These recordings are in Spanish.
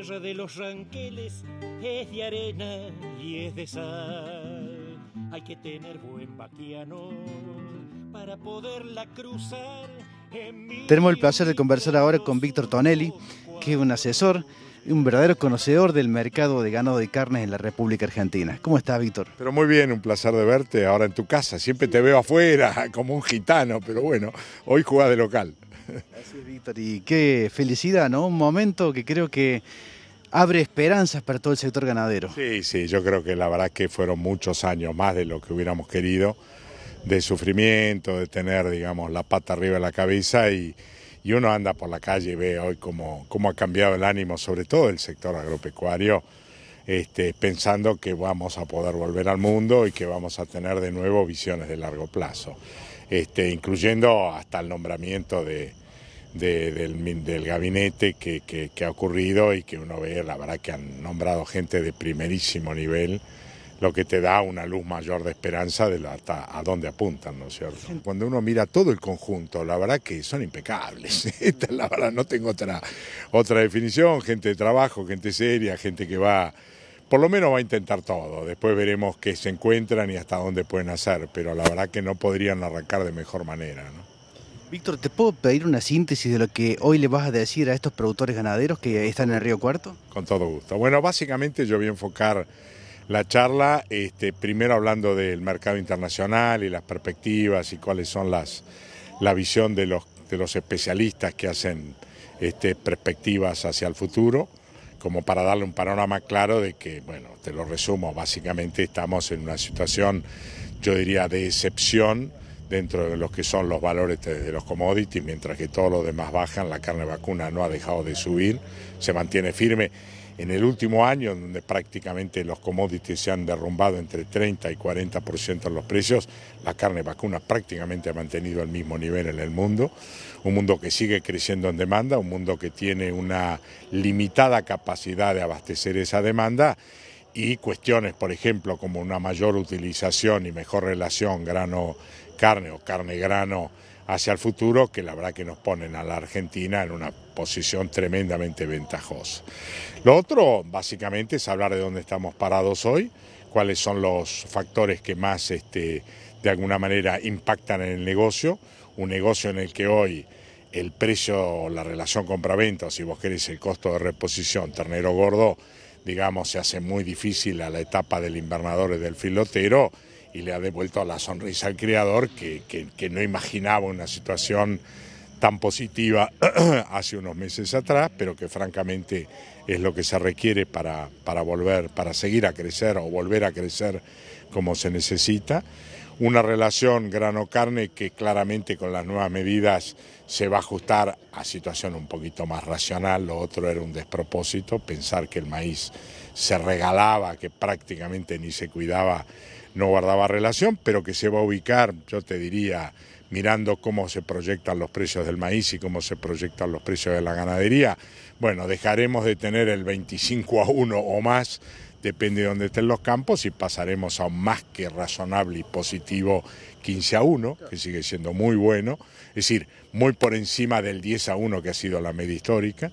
tierra de los ranqueles es de arena y es de sal. Hay que tener buen vaquiano para poderla cruzar. Tenemos el placer de conversar ahora con Víctor Tonelli, que es un asesor y un verdadero conocedor del mercado de ganado de carnes en la República Argentina. ¿Cómo está, Víctor? Pero muy bien, un placer de verte ahora en tu casa. Siempre te veo afuera, como un gitano, pero bueno, hoy jugás de local. Así es, Víctor, y qué felicidad, ¿no? Un momento que creo que abre esperanzas para todo el sector ganadero. Sí, sí, yo creo que la verdad que fueron muchos años más de lo que hubiéramos querido, de sufrimiento, de tener, digamos, la pata arriba de la cabeza y, uno anda por la calle y ve hoy cómo, cómo ha cambiado el ánimo, sobre todo el sector agropecuario, este, pensando que vamos a poder volver al mundo y que vamos a tener de nuevo visiones de largo plazo, este, incluyendo hasta el nombramiento de, del, gabinete que, ha ocurrido y que uno ve, la verdad que han nombrado gente de primerísimo nivel, lo que te da una luz mayor de esperanza de la, a dónde apuntan, ¿no es cierto? Cuando uno mira todo el conjunto, la verdad que son impecables. la verdad, no tengo otra, otra definición, gente de trabajo, gente seria, gente que va, por lo menos va a intentar todo. Después veremos qué se encuentran y hasta dónde pueden hacer, pero la verdad que no podrían arrancar de mejor manera, ¿no? Víctor, ¿te puedo pedir una síntesis de lo que hoy le vas a decir a estos productores ganaderos que están en Río Cuarto? Con todo gusto. Bueno, básicamente yo voy a enfocar la charla este, primero hablando del mercado internacional y las perspectivas y cuáles son las la visión de los, de los especialistas que hacen este, perspectivas hacia el futuro, como para darle un panorama claro de que, bueno, te lo resumo, básicamente estamos en una situación, yo diría, de excepción dentro de los que son los valores de los commodities, mientras que todos los demás bajan, la carne vacuna no ha dejado de subir, se mantiene firme. En el último año, donde prácticamente los commodities se han derrumbado entre 30 y 40% en los precios, la carne vacuna prácticamente ha mantenido el mismo nivel en el mundo. Un mundo que sigue creciendo en demanda, un mundo que tiene una limitada capacidad de abastecer esa demanda y cuestiones, por ejemplo, como una mayor utilización y mejor relación grano-carne o carne-grano hacia el futuro, que la verdad que nos ponen a la Argentina en una posición tremendamente ventajosa. Lo otro, básicamente, es hablar de dónde estamos parados hoy, cuáles son los factores que más, este, de alguna manera, impactan en el negocio, un negocio en el que hoy el precio, la relación compra-venta, si vos querés el costo de reposición, ternero gordo, digamos, se hace muy difícil a la etapa del invernador y del filotero y le ha devuelto la sonrisa al criador que, no imaginaba una situación tan positiva hace unos meses atrás, pero que francamente es lo que se requiere para, para volver, para seguir a crecer o volver a crecer como se necesita. Una relación grano-carne que claramente con las nuevas medidas se va a ajustar a situación un poquito más racional, lo otro era un despropósito, pensar que el maíz se regalaba, que prácticamente ni se cuidaba, no guardaba relación, pero que se va a ubicar, yo te diría, mirando cómo se proyectan los precios del maíz y cómo se proyectan los precios de la ganadería, bueno, dejaremos de tener el 25 a 1 o más depende de dónde estén los campos, y pasaremos a un más que razonable y positivo 15 a 1, que sigue siendo muy bueno, es decir, muy por encima del 10 a 1 que ha sido la media histórica.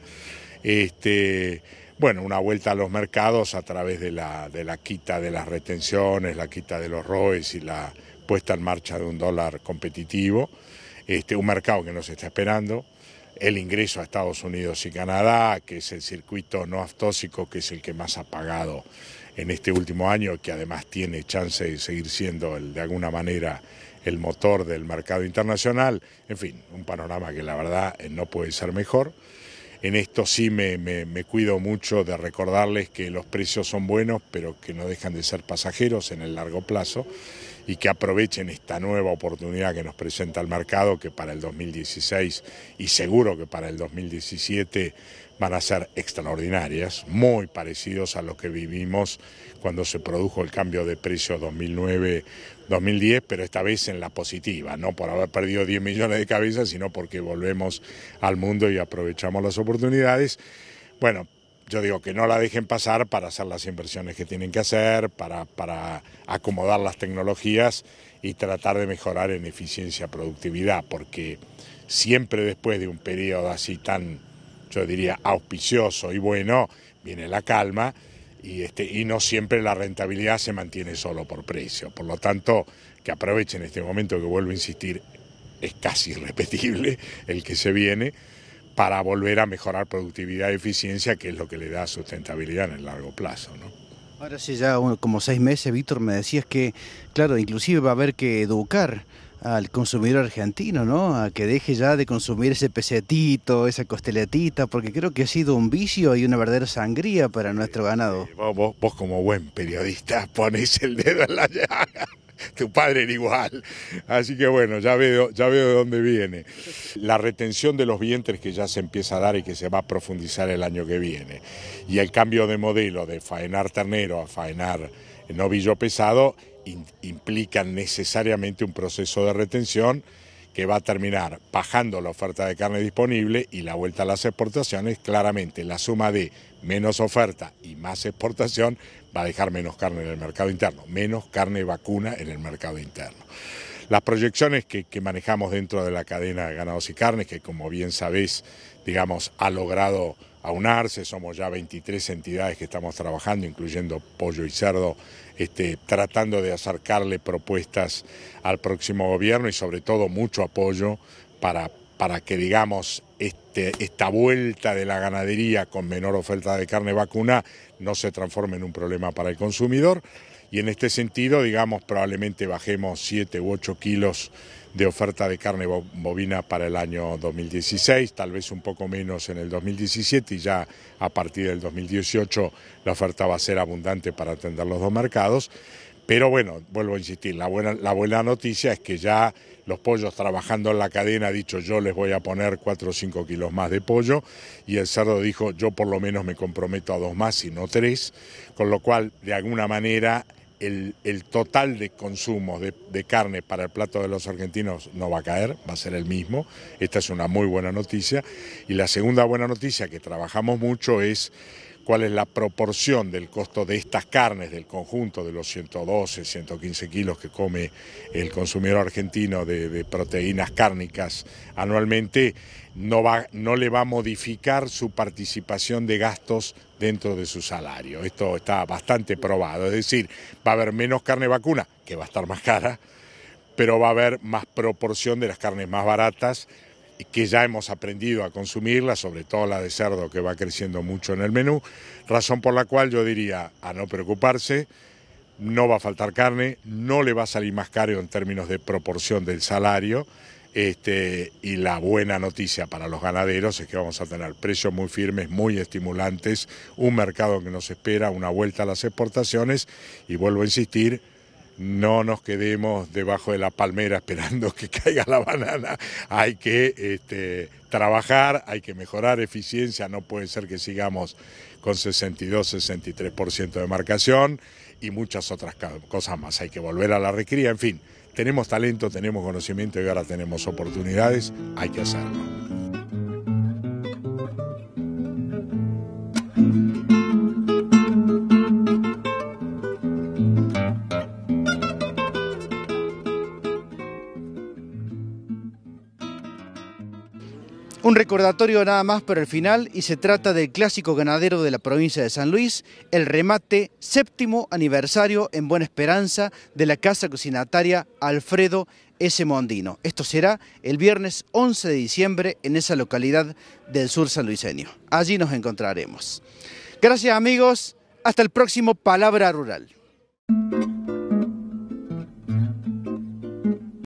Este, bueno, una vuelta a los mercados a través de la, quita de las retenciones, la quita de los ROEs y la puesta en marcha de un dólar competitivo. Este, un mercado que nos está esperando, el ingreso a Estados Unidos y Canadá, que es el circuito no aftóxico, que es el que más ha pagado en este último año, que además tiene chance de seguir siendo de alguna manera el motor del mercado internacional. En fin, un panorama que la verdad eh, no puede ser mejor. En esto sí me, cuido mucho de recordarles que los precios son buenos, pero que no dejan de ser pasajeros en el largo plazo y que aprovechen esta nueva oportunidad que nos presenta el mercado, que para el 2016 y seguro que para el 2017 van a ser extraordinarias, muy parecidos a lo que vivimos cuando se produjo el cambio de precio 2009-2010, pero esta vez en la positiva, no por haber perdido 10 millones de cabezas, sino porque volvemos al mundo y aprovechamos las oportunidades. Bueno, yo digo que no la dejen pasar para hacer las inversiones que tienen que hacer, para, para acomodar las tecnologías y tratar de mejorar en eficiencia, productividad, porque siempre después de un periodo así tan, yo diría, auspicioso y bueno, viene la calma y, este, y no siempre la rentabilidad se mantiene solo por precio. Por lo tanto, que aprovechen este momento que vuelvo a insistir, es casi irrepetible el que se viene para volver a mejorar productividad y eficiencia, que es lo que le da sustentabilidad en el largo plazo. ¿no? Ahora sí, ya como seis meses, Víctor, me decías que, claro, inclusive va a haber que educar al consumidor argentino, ¿no? A que deje ya de consumir ese pesetito, esa costeletita, porque creo que ha sido un vicio y una verdadera sangría para nuestro ganado. Vos, vos, como buen periodista pones el dedo en la llaga. Tu padre era igual. Así que bueno, ya veo, ya veo de dónde viene. La retención de los vientres que ya se empieza a dar y que se va a profundizar el año que viene. Y el cambio de modelo de faenar ternero a faenar novillo pesado implican necesariamente un proceso de retención que va a terminar bajando la oferta de carne disponible y la vuelta a las exportaciones, claramente la suma de menos oferta y más exportación va a dejar menos carne en el mercado interno, menos carne vacuna en el mercado interno. Las proyecciones que, manejamos dentro de la cadena de ganados y carnes, que como bien sabéis, digamos, ha logrado aunarse, somos ya 23 entidades que estamos trabajando, incluyendo pollo y cerdo, este, tratando de acercarle propuestas al próximo gobierno y sobre todo mucho apoyo para, para que, digamos, este, esta vuelta de la ganadería con menor oferta de carne vacuna no se transforme en un problema para el consumidor. Y en este sentido, digamos, probablemente bajemos 7 u 8 kilos de oferta de carne bovina para el año 2016, tal vez un poco menos en el 2017 y ya a partir del 2018 la oferta va a ser abundante para atender los dos mercados. Pero bueno, vuelvo a insistir, la buena, la buena noticia es que ya los pollos trabajando en la cadena dicho yo les voy a poner 4 o 5 kilos más de pollo y el cerdo dijo yo por lo menos me comprometo a dos más y no tres, con lo cual de alguna manera el, total de consumo de, carne para el plato de los argentinos no va a caer, va a ser el mismo. Esta es una muy buena noticia. Y la segunda buena noticia que trabajamos mucho es cuál es la proporción del costo de estas carnes, del conjunto de los 112, 115 kilos que come el consumidor argentino de, proteínas cárnicas anualmente, no, va, no le va a modificar su participación de gastos dentro de su salario. Esto está bastante probado, es decir, va a haber menos carne vacuna, que va a estar más cara, pero va a haber más proporción de las carnes más baratas que ya hemos aprendido a consumirla, sobre todo la de cerdo que va creciendo mucho en el menú, razón por la cual yo diría a no preocuparse, no va a faltar carne, no le va a salir más caro en términos de proporción del salario, este, y la buena noticia para los ganaderos es que vamos a tener precios muy firmes, muy estimulantes, un mercado que nos espera, una vuelta a las exportaciones, y vuelvo a insistir, no nos quedemos debajo de la palmera esperando que caiga la banana. Hay que este, trabajar, hay que mejorar eficiencia, no puede ser que sigamos con 62, 63% de marcación y muchas otras cosas más. Hay que volver a la recría, en fin, tenemos talento, tenemos conocimiento y ahora tenemos oportunidades, hay que hacerlo. Un recordatorio nada más para el final y se trata del clásico ganadero de la provincia de San Luis, el remate séptimo aniversario en Buena Esperanza de la Casa Cocinataria Alfredo S. Mondino. Esto será el viernes 11 de diciembre en esa localidad del sur sanluiseño. Allí nos encontraremos. Gracias amigos, hasta el próximo Palabra Rural.